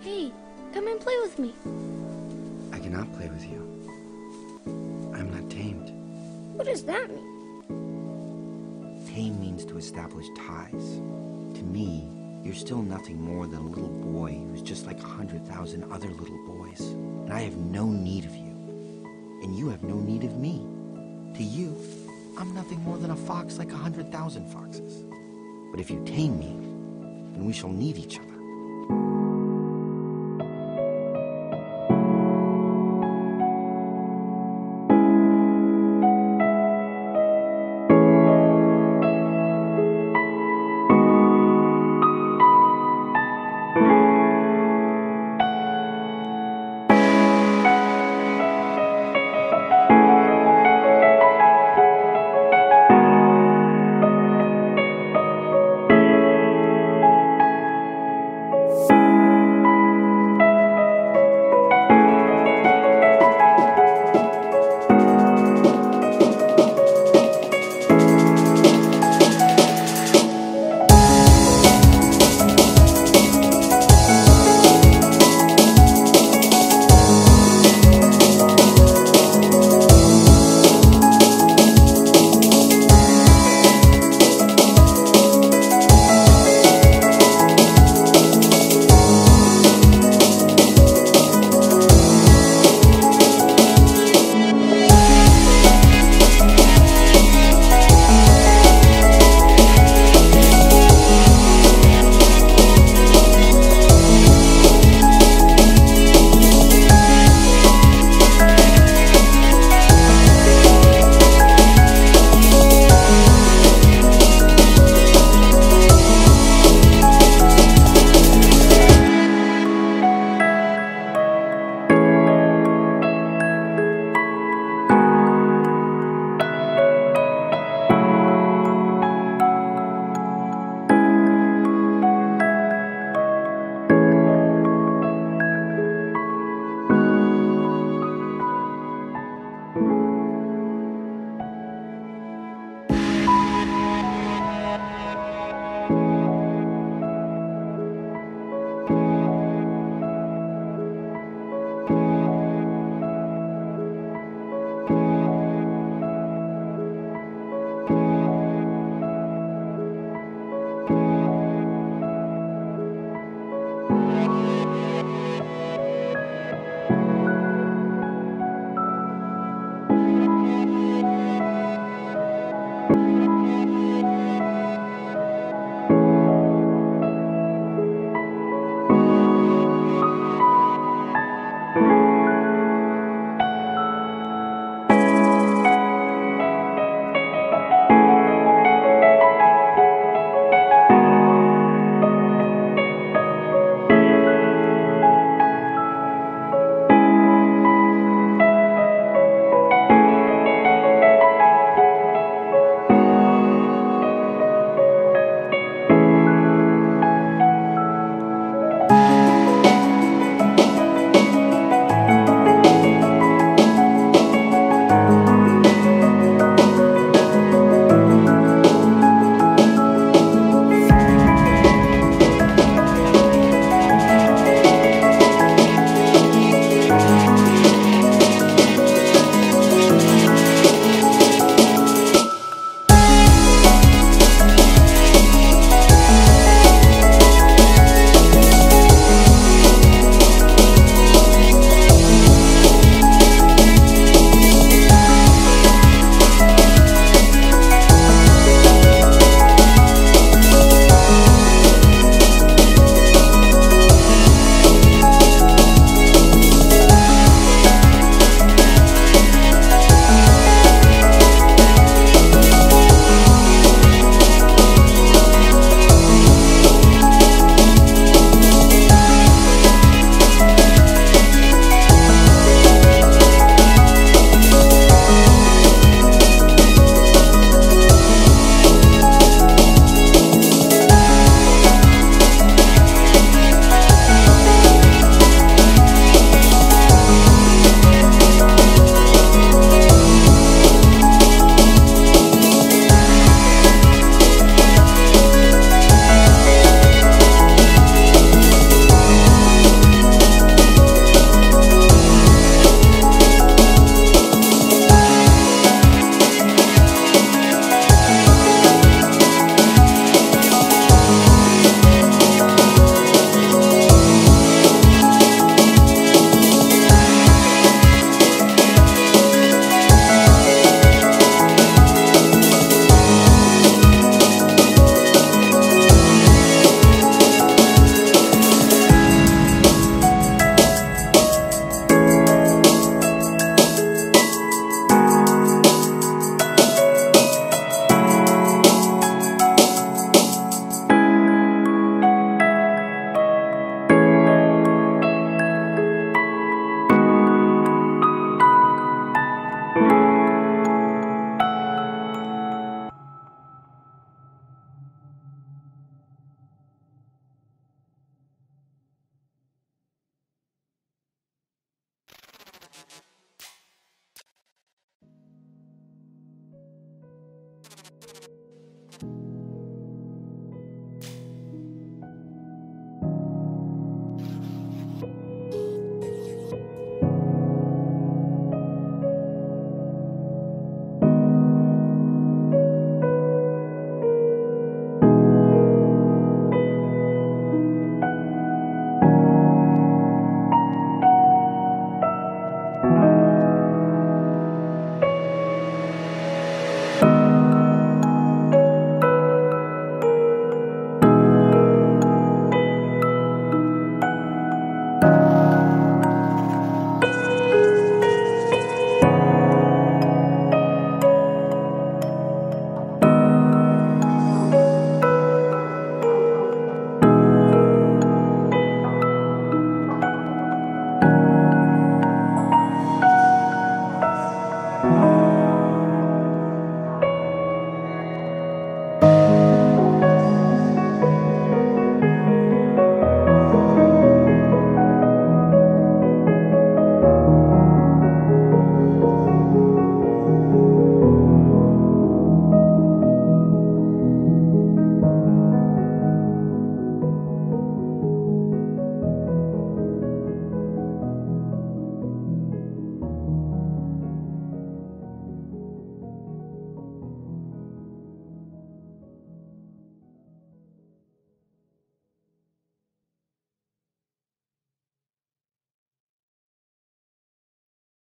Hey, come and play with me. I cannot play with you. I'm not tamed. What does that mean? Tame means to establish ties. To me, you're still nothing more than a little boy who's just like a hundred thousand other little boys. And I have no need of you. And you have no need of me. To you, I'm nothing more than a fox like a hundred thousand foxes. But if you tame me, then we shall need each other.